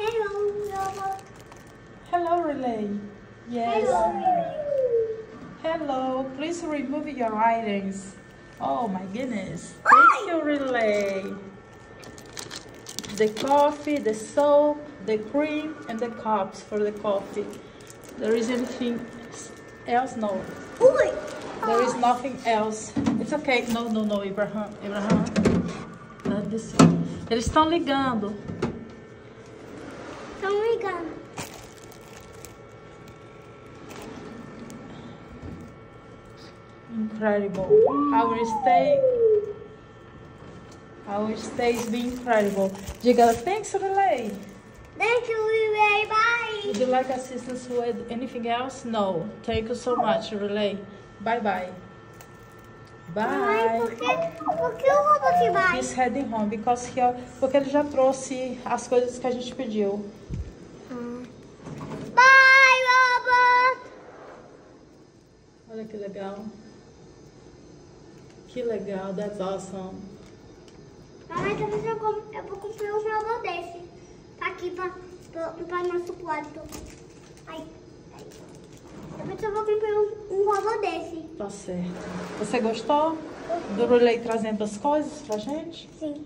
Hello, robot. Hello, Relay. Yes. Hello, Relay. Hello. Please remove your items. Oh my goodness. Thank you, Relay. The coffee, the soap, the cream, and the cups for the coffee. There is anything else? No. There is nothing else. It's okay. No, no, no, Ibrahim. Ibrahim. Eles estão ligando. Ligando. Incredible. Our stay. Our stay is being incredible. Diga, thanks, Relay. Thank you, Relay. Bye. Would you like assistance with anything else? No. Thank you so much, Relay. Bye bye. Mãe, por Bye. que, por que o robô vai? He's heading home because he, porque ele já trouxe as coisas que a gente pediu. Que legal. Que legal, that's awesome. Mamãe, talvez eu, eu vou comprar um robô desse. Tá aqui pra, pra, pra nosso quarto. Ai, ai. Depois eu vou comprar um, um robô desse. Tá certo. Você gostou do Relay trazendo as coisas pra gente? Sim.